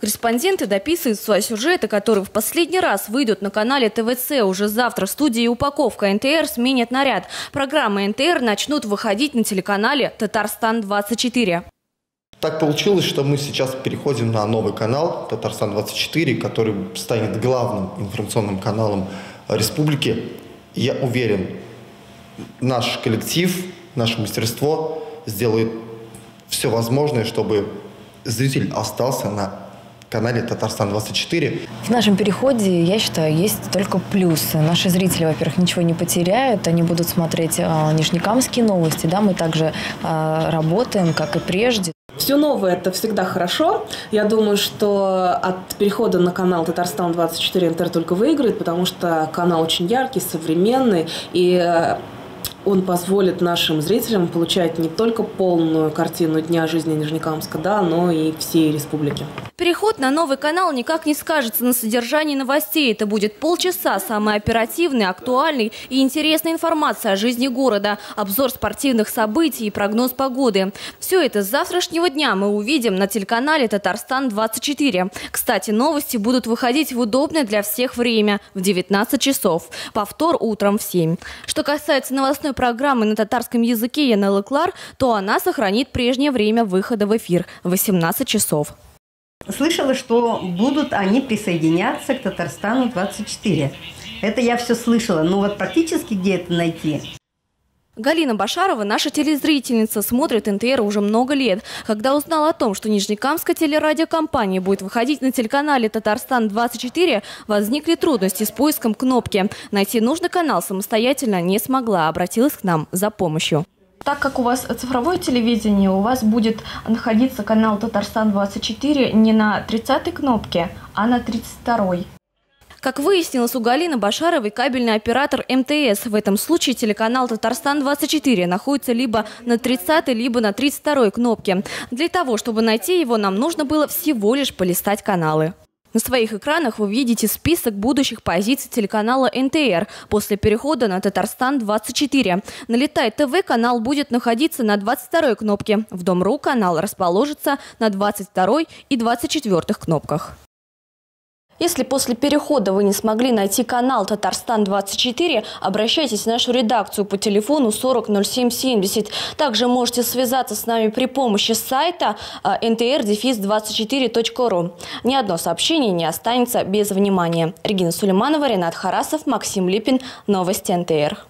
Корреспонденты дописывают свои сюжеты, которые в последний раз выйдут на канале ТВЦ. Уже завтра в студии «Упаковка» НТР сменят наряд. Программы НТР начнут выходить на телеканале «Татарстан-24». Так получилось, что мы сейчас переходим на новый канал «Татарстан-24», который станет главным информационным каналом республики. я уверен, наш коллектив, наше мастерство сделает все возможное, чтобы зритель остался на канале Татарстан-24. В нашем переходе, я считаю, есть только плюсы. Наши зрители, во-первых, ничего не потеряют, они будут смотреть э, нижнекамские новости, да, мы также э, работаем, как и прежде. Все новое – это всегда хорошо. Я думаю, что от перехода на канал Татарстан-24 НТР только выиграет, потому что канал очень яркий, современный, и он позволит нашим зрителям получать не только полную картину дня жизни Нижнекамска, да, но и всей республики. Переход на новый канал никак не скажется на содержании новостей. Это будет полчаса самой оперативной, актуальной и интересной информации о жизни города, обзор спортивных событий и прогноз погоды. Все это с завтрашнего дня мы увидим на телеканале «Татарстан-24». Кстати, новости будут выходить в удобное для всех время – в 19 часов. Повтор утром в 7. Что касается новостной программы на татарском языке Янеллы Клар, то она сохранит прежнее время выхода в эфир – 18 часов. Слышала, что будут они присоединяться к Татарстану-24. Это я все слышала. Но вот практически где это найти? Галина Башарова, наша телезрительница, смотрит НТР уже много лет. Когда узнала о том, что Нижнекамская телерадиокомпания будет выходить на телеканале «Татарстан-24», возникли трудности с поиском кнопки. Найти нужный канал самостоятельно не смогла, обратилась к нам за помощью. Так как у вас цифровое телевидение, у вас будет находиться канал «Татарстан-24» не на 30-й кнопке, а на 32-й. Как выяснилось, у Галины Башаровой кабельный оператор МТС. В этом случае телеканал «Татарстан-24» находится либо на 30 либо на 32 кнопке. Для того, чтобы найти его, нам нужно было всего лишь полистать каналы. На своих экранах вы видите список будущих позиций телеканала НТР после перехода на Татарстан-24. На Летай ТВ канал будет находиться на 22 кнопке. В Дом.ру канал расположится на 22 и 24 кнопках. Если после перехода вы не смогли найти канал «Татарстан-24», обращайтесь в нашу редакцию по телефону 40 07 70. Также можете связаться с нами при помощи сайта ntr-24.ru. Ни одно сообщение не останется без внимания. Регина Сулейманова, Ренат Харасов, Максим Липин. Новости НТР.